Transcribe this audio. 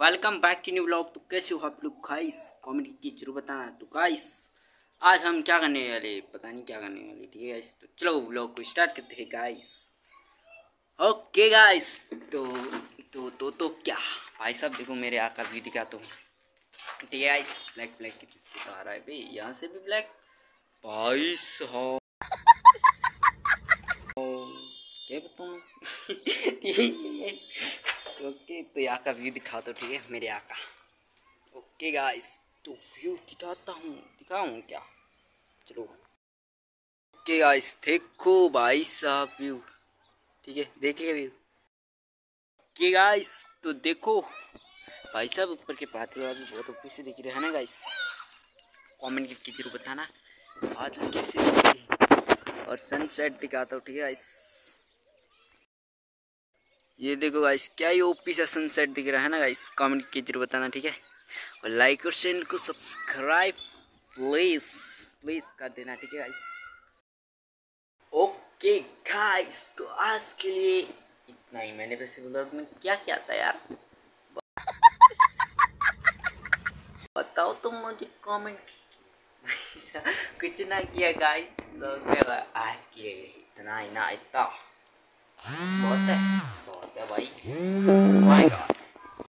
Welcome back to new blog तो कैसे हो आप लोग? गाइस कॉमेडी की ज़रूर बताना। तो गाइस आज हम क्या करने वाले? पता नहीं क्या करने वाले, ठीक है तो चलो ब्लॉग को स्टार्ट करते हैं गाइस ओके गाइस तो तो तो तो क्या? भाई साहब, देखो मेरे आका भी दिखाता हूँ। ठीक है गाइस ब्लैक ब्लैक से आ रहा है भाई? यहाँ से भी ब्लैक भाई साहब। क्या बताऊँ तो यहाँ का व्यू दिखा दो, ठीक है? मेरे यहाँ का ओके गाइस तो व्यू दिखाता हूँ। दिखाऊँ क्या? चलो। ओके गाइस देखो भाई साहब व्यू ठीक है? देख लिया व्यू ओके गाइस तो देखो। भाई साहब, ऊपर के वाला भी बहुत ऊपर से दिख रहे हैं ना गाइस कमेंट करके ज़रूर बताना। आज कैसे और सनसेट दिखाता हूँ, ठीक है गाइस ये देखो गाइस क्या ये ओपी सा सनसेट दिख रहा है ना गाइस कमेंट की ज़रूर बताना, ठीक है? और लाइक और चैनल को सब्सक्राइब प्लीज़ प्लीज़ कर देना, ठीक है गाइस ओके गाइस तो आज के लिए इतना ही। मैंने वैसे ब्लॉग में क्या क्या था यार? बताओ तुम तो मुझे कमेंट कुछ ना किया गाइस ब्लॉग में आज किए इतना ही ना, इतना। बहुत है। बहुत है भाई माय गॉड